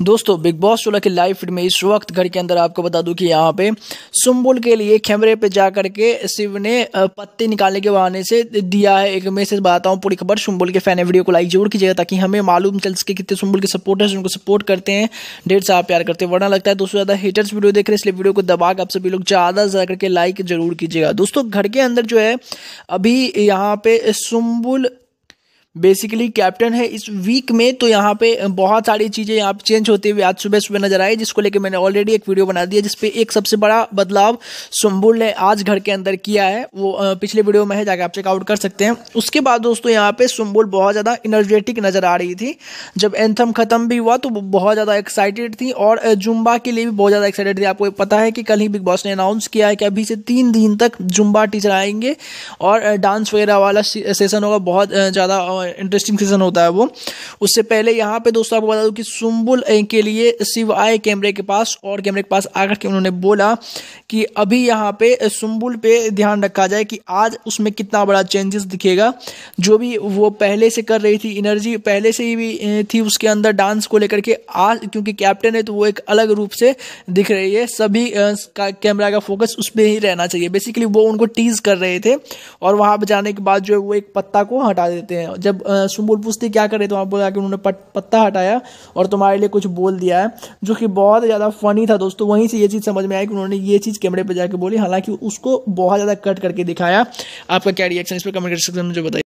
दोस्तों big boss चोला के live feed में इस वक्त घर के अंदर आपको बता दूँ कि यहाँ पे सुम्बुल के लिए कैमरे पे जा करके शिव ने पत्ते निकालने के बहाने से दिया है एक मैसेज बताता हूँ, पूरी खबर सुम्बुल के फ़ैन वीडियो को लाइक ज़रूर कीजिएगा ताकि हमें मालूम चल सके कितने सुम्बुल के सपोर्टर्स उनको सपोर्ट करते हैं। ढेर सारा प्यार करते हैं। वरना लगता है दोस्तों, ज़्यादा हेटर्स वीडियो देख रहे हैं, इसलिए वीडियो को दबा आप सभी लोग ज़्यादा से ज़्यादा करके लाइक ज़रूर कीजिएगा। दोस्तों, घर के अंदर जो है, अभी यहाँ पे सुम्बुल बेसिकली कैप्टन है इस वीक में तो यहाँ पे बहुत सारी चीज़ें यहाँ पे चेंज होती हुई आज सुबह सुबह नज़र आई, जिसको लेकर मैंने ऑलरेडी एक वीडियो बना दिया, जिसपे एक सबसे बड़ा बदलाव सुम्बुल ने आज घर के अंदर किया है। वो पिछले वीडियो में है जाकर आप चेकआउट कर सकते हैं। उसके बाद दोस्तों, यहाँ पे सुम्बुल बहुत ज़्यादा इनर्जेटिक नज़र आ रही थी। जब एंथम खत्म भी हुआ तो बहुत ज़्यादा एक्साइटेड थी और जुम्बा के लिए भी बहुत ज़्यादा एक्साइटेड थी। आपको पता है कि कल ही बिग बॉस ने अनाउंस किया है कि अभी से तीन दिन तक जुम्बा टीचर आएँगे और डांस वगैरह वाला सेशन होगा, बहुत ज़्यादा इंटरेस्टिंग सीज़न होता है वो। उससे पहले यहाँ पे दोस्तों आपको बता दूँ कि सुम्बुल के लिए शिव आए कैमरे के पास और कैमरे के पास आकर के उन्होंने बोला कि अभी यहाँ पे सुम्बुल पे ध्यान रखा जाए कि आज उसमें कितना बड़ा चेंजेस दिखेगा। जो भी वो पहले से कर रही थी एनर्जी पहले से ही भी थी उसके अंदर डांस को लेकर के, आज क्योंकि कैप्टन है तो वो एक अलग रूप से दिख रही है। सभी का कैमरा का फोकस उस पर ही रहना चाहिए। बेसिकली वो उनको टीज कर रहे थे और वहाँ पर जाने के बाद जो है वो एक पत्ता को हटा देते हैं। जब सुम्बुल पूछते क्या करे तो वहाँ बोला कि उन्होंने पत्ता हटाया और तुम्हारे लिए कुछ बोल दिया है, जो कि बहुत ज़्यादा फनी था दोस्तों। वहीं से ये चीज़ समझ में आई कि उन्होंने ये चीज़ कैमरे पर जाकर बोली। हालाँकि उसको बहुत ज़्यादा कट करके दिखाया। आपका क्या रिएक्शन इस पर कमेंट कर सकते हैं, मुझे बताइए।